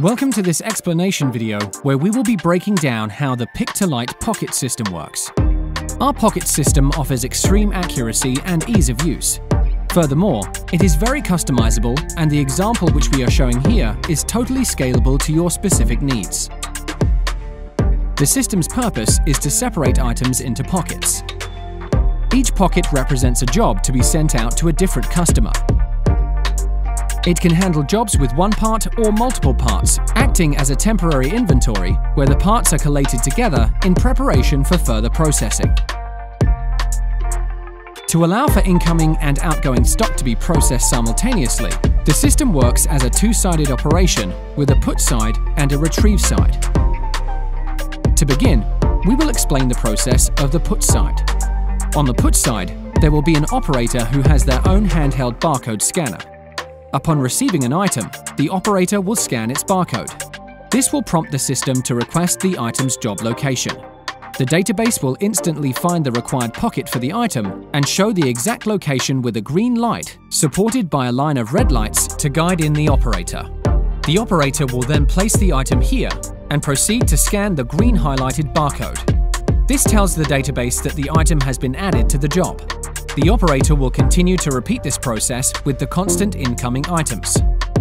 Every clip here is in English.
Welcome to this explanation video where we will be breaking down how the Pick-to-Light pocket system works. Our pocket system offers extreme accuracy and ease of use. Furthermore, it is very customizable and the example which we are showing here is totally scalable to your specific needs. The system's purpose is to separate items into pockets. Each pocket represents a job to be sent out to a different customer. It can handle jobs with one part or multiple parts, acting as a temporary inventory where the parts are collated together in preparation for further processing. To allow for incoming and outgoing stock to be processed simultaneously, the system works as a two-sided operation with a put side and a retrieve side. To begin, we will explain the process of the put side. On the put side, there will be an operator who has their own handheld barcode scanner. Upon receiving an item, the operator will scan its barcode. This will prompt the system to request the item's job location. The database will instantly find the required pocket for the item and show the exact location with a green light, supported by a line of red lights to guide in the operator. The operator will then place the item here and proceed to scan the green highlighted barcode. This tells the database that the item has been added to the job. The operator will continue to repeat this process with the constant incoming items.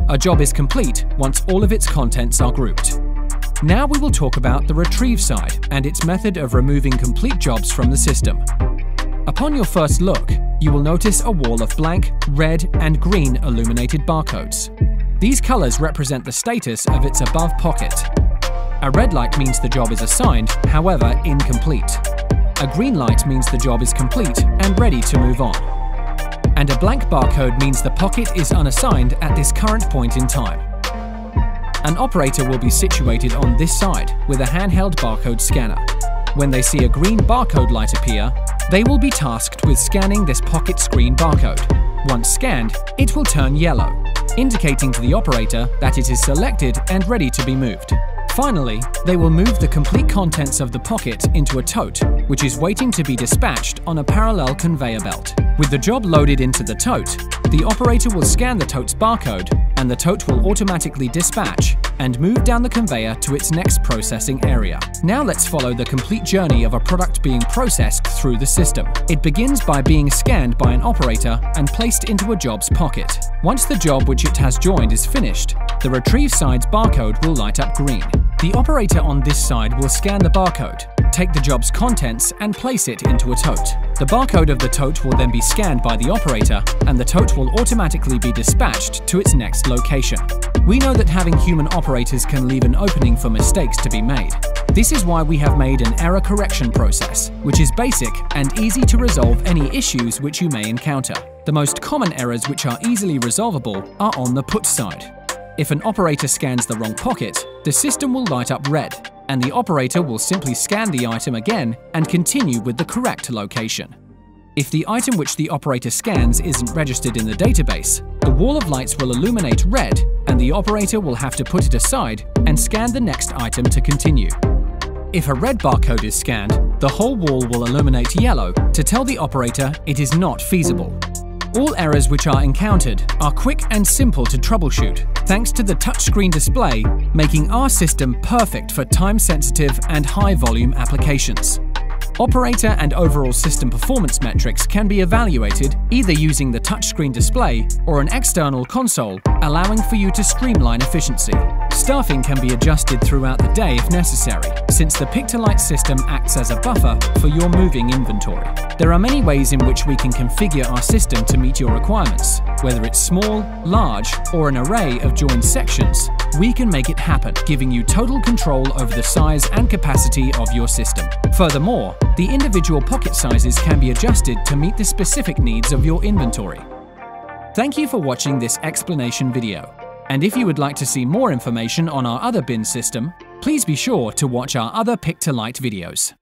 A job is complete once all of its contents are grouped. Now we will talk about the retrieve side and its method of removing complete jobs from the system. Upon your first look, you will notice a wall of blank, red and green illuminated barcodes. These colors represent the status of its above pocket. A red light means the job is assigned, however incomplete. A green light means the job is complete and ready to move on. And a blank barcode means the pocket is unassigned at this current point in time. An operator will be situated on this side with a handheld barcode scanner. When they see a green barcode light appear, they will be tasked with scanning this pocket screen barcode. Once scanned, it will turn yellow, indicating to the operator that it is selected and ready to be moved. Finally, they will move the complete contents of the pocket into a tote, which is waiting to be dispatched on a parallel conveyor belt. With the job loaded into the tote, the operator will scan the tote's barcode, and the tote will automatically dispatch and move down the conveyor to its next processing area. Now let's follow the complete journey of a product being processed through the system. It begins by being scanned by an operator and placed into a job's pocket. Once the job which it has joined is finished, the retrieve side's barcode will light up green. The operator on this side will scan the barcode, take the job's contents and place it into a tote. The barcode of the tote will then be scanned by the operator and the tote will automatically be dispatched to its next location. We know that having human operators can leave an opening for mistakes to be made. This is why we have made an error correction process, which is basic and easy to resolve any issues which you may encounter. The most common errors which are easily resolvable are on the put side. If an operator scans the wrong pocket, the system will light up red, and the operator will simply scan the item again and continue with the correct location. If the item which the operator scans isn't registered in the database, the wall of lights will illuminate red and the operator will have to put it aside and scan the next item to continue. If a red barcode is scanned, the whole wall will illuminate yellow to tell the operator it is not feasible. All errors which are encountered are quick and simple to troubleshoot, thanks to the touchscreen display, making our system perfect for time-sensitive and high-volume applications. Operator and overall system performance metrics can be evaluated either using the touchscreen display or an external console, allowing for you to streamline efficiency. Staffing can be adjusted throughout the day if necessary, since the Pick-to-Light system acts as a buffer for your moving inventory. There are many ways in which we can configure our system to meet your requirements. Whether it's small, large, or an array of joined sections, we can make it happen, giving you total control over the size and capacity of your system. Furthermore, the individual pocket sizes can be adjusted to meet the specific needs of your inventory. Thank you for watching this explanation video. And if you would like to see more information on our other bin system, please be sure to watch our other Pick-to-Light videos.